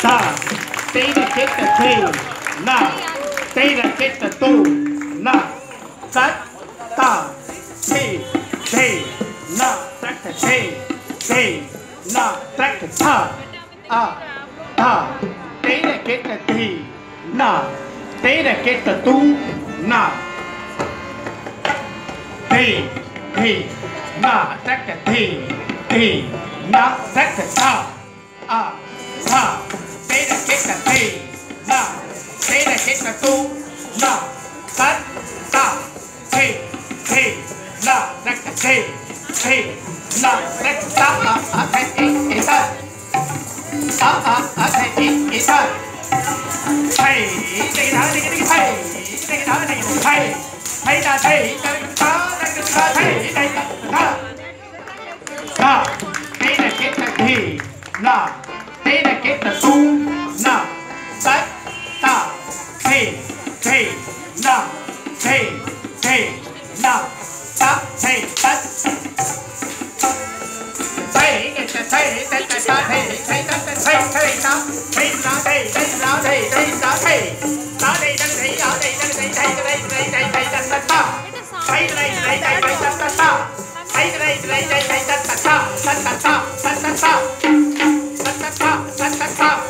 さあ、スペイン結果、スペイン、なあ。teidän kettä tuuna. Tätä tei, tei, na, täkkä tei, tei, na, täkkä ta, a, ta. Teidän kettä tei, na, teidän kettä na Tei, tei, na, täkkä tei, tei, na, täkkä ta, a, ta. Teidän kettä tei, na, thế này thế là tu nọ tát tạ thì thì nọ nách thì thì nọ nách tá ở ở thế ý ý ta tá ở ở thế ý ý ta thầy đi cái đó đi cái đi thầy đi cái đó đi thầy thầy ta thầy ta Stop!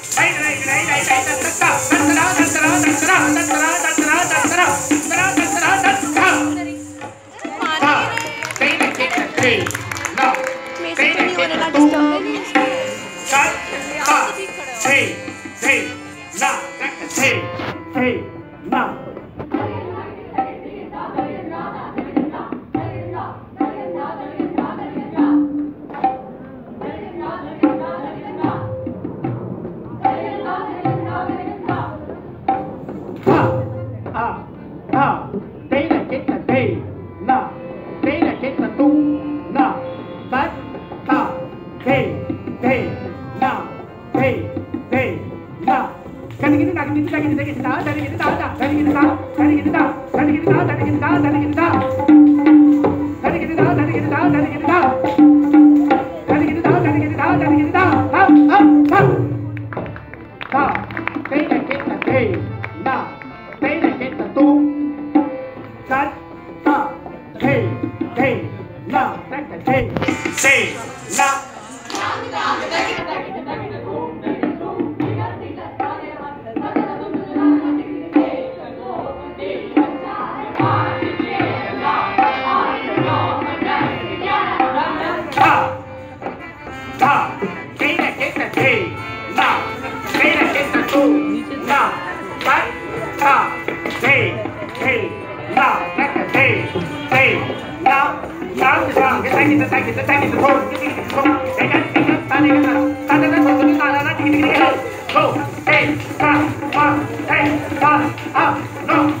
నా కలిగింది నాకు నిధి తగ్గింది తగ్గింది తగ్గింది Chao. two, now, right, now, hey, hey, now, back and hey, hey, now, now, now, cái tay kia, tay kia, tay kia, thôi, cái kia, không, cái kia, cái kia, ta này, ta này, ta này, ta này, ta này, ta này, ta này, go, hey, ta, ta, hey, ta, up, no.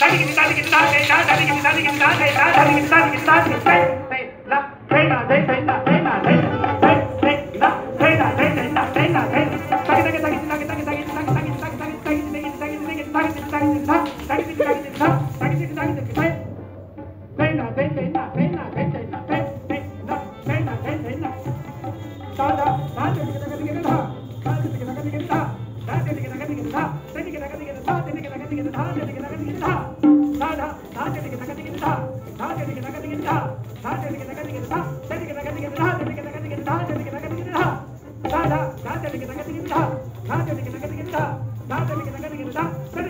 Hey, da da da da